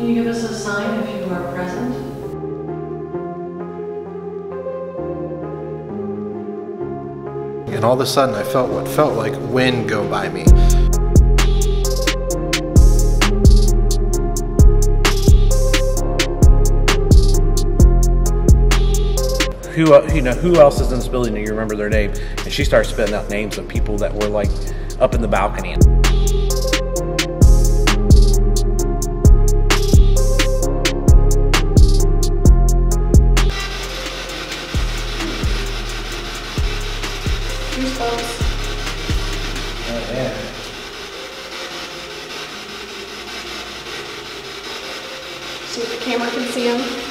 Can you give us a sign if you are present? And all of a sudden, I felt what felt like wind go by me. who uh, you know who else is in this building Do you remember their name and she starts spitting out names of people that were like up in the balcony Folks. See if the camera can see them.